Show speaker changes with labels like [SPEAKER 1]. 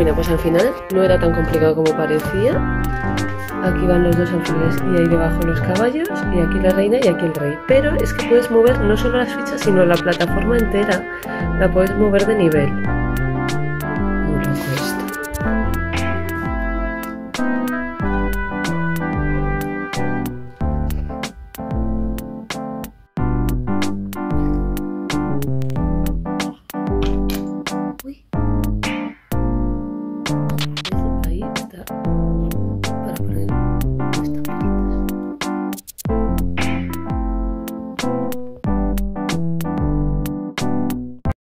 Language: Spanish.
[SPEAKER 1] Bueno, pues al final no era tan complicado como parecía. Aquí van los dos alfiles y ahí debajo los caballos y aquí la reina y aquí el rey. Pero es que puedes mover no solo las fichas, sino la plataforma entera. La puedes mover de nivel.